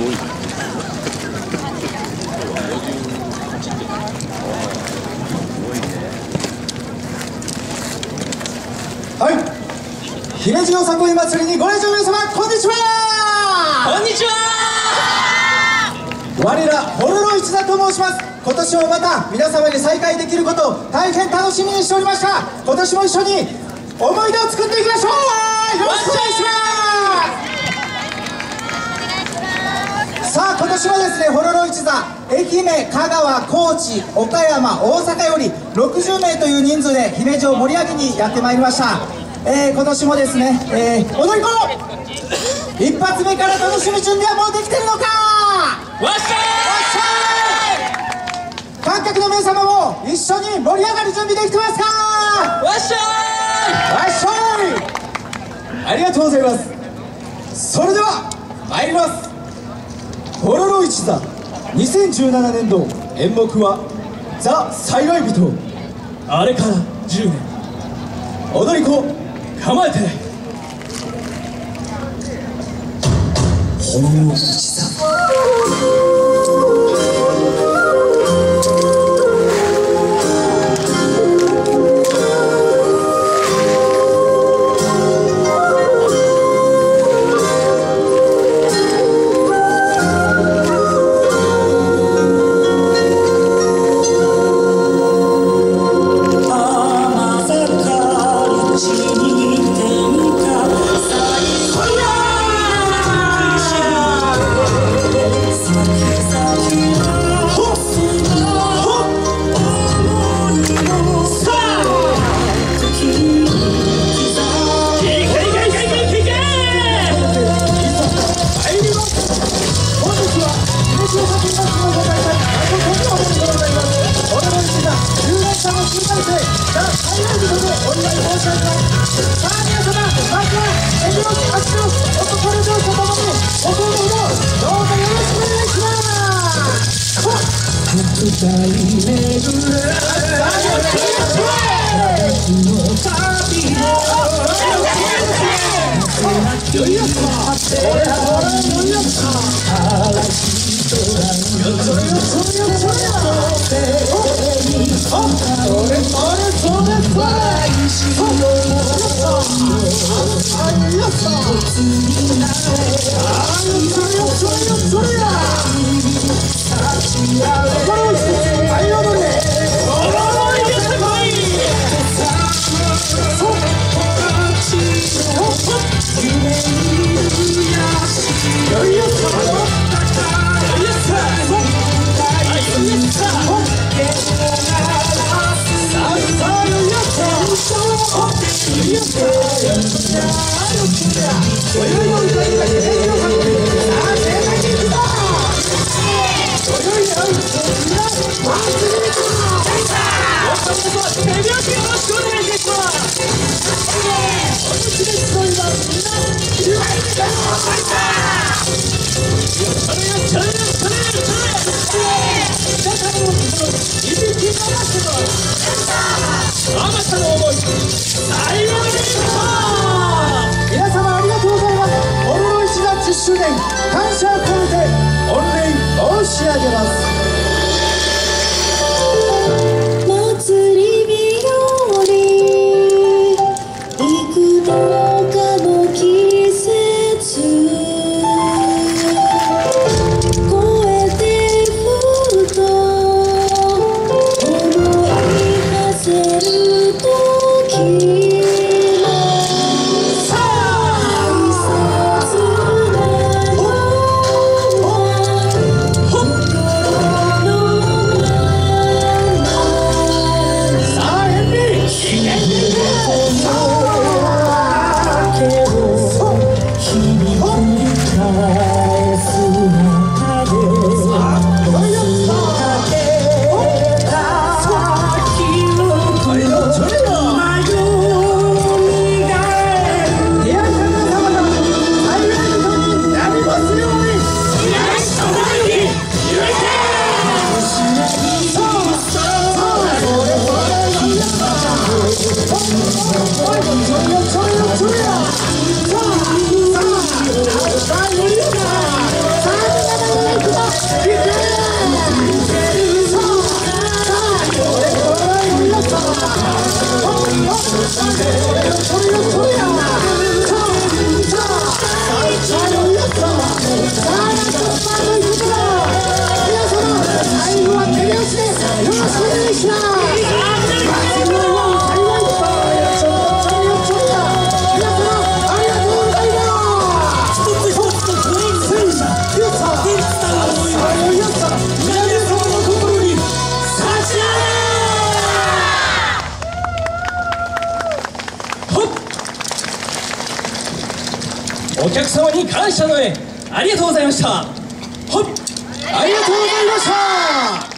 ごい、はい。姫路のさこ祭りにご来場の皆様こんにちは。こんにちは。我らホロロイチだと申します。今年もまた皆様に再会できることを大変楽しみにしておりました。今年も一緒に思い出を作っていきましょう。よろしくお願いします。さあ今年もですねホロロ一座愛媛香川高知岡山大阪より60名という人数で姫路を盛り上げにやってまいりました、えー今年もですね、えー踊り子!一発目から楽しむ準備はもうできてるのか!わっし観客の皆様も一緒に盛り上がる準備できてますか?わっしゃわっしょい!ありがとうございます。それでは参りますホロロイチさん。2017年度演目は「ザ・災害人」あれから10年踊り子構えて。ホロロ一座10年間の集大成ザ・災害人でお祝い申し上げますさあ皆様まずは手拍子拍手をお心上とともにお声のほどどうぞよろしくお願いします。ほっ大巡るの旅手拍子よろしくお願いいたしますあまたの思い最後までいきま周年感謝を込めて御礼申し上げます。ゃ皆様の心に差し上げほっお客様に感謝の絵ありがとうございました。ほっありがとうございました。